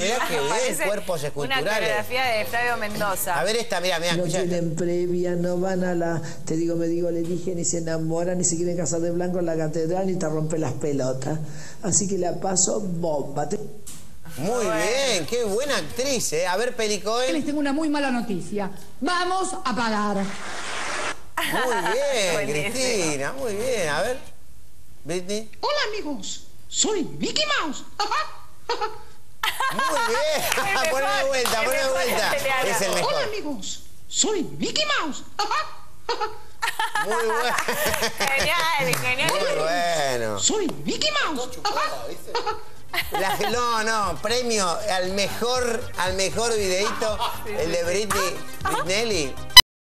mirá que cuerpos Una esculturales. coreografía de Flavio Mendoza. A ver esta, mira, mira, No escucha. tienen previa, no van a la, te digo, me digo, le dije, ni se enamoran, ni se quieren casar de blanco en la catedral, ni te rompe las pelotas. Así que la paso bomba. Muy bien, qué buena actriz, ¿eh? A ver, Pelicoen. Les tengo una muy mala noticia. Vamos a pagar. Muy bien, Buenísimo. Cristina, muy bien. A ver, Britney. Hola amigos, soy Mickey Mouse. Muy bien. Ponme de vuelta, el ponme de vuelta. italiano. Es el mejor. amigos, soy Mickey Mouse. Muy bueno. Genial, genial. Muy bueno. Soy Mickey Mouse. La- no, no, premio al mejor, al mejor videito, el de Britney, Britnelli.